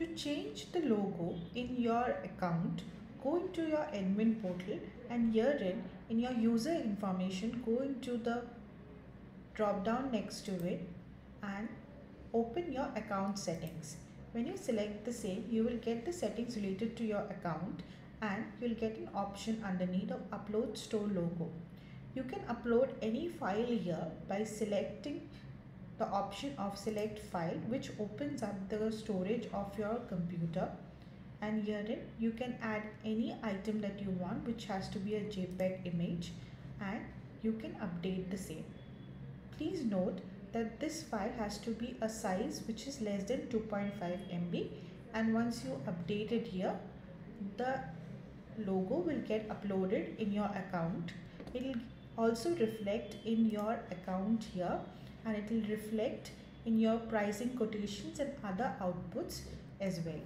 To change the logo in your account, go into your admin portal and herein in your user information go into the drop down next to it and open your account settings. When you select the same, you will get the settings related to your account and you'll get an option underneath of upload store logo. You can upload any file here by selecting the option of select file which opens up the storage of your computer and herein you can add any item that you want which has to be a JPEG image and you can update the same. Please note that this file has to be a size which is less than 2.5 MB and once you update it here the logo will get uploaded in your account. It will also reflect in your account here and it will reflect in your pricing quotations and other outputs as well.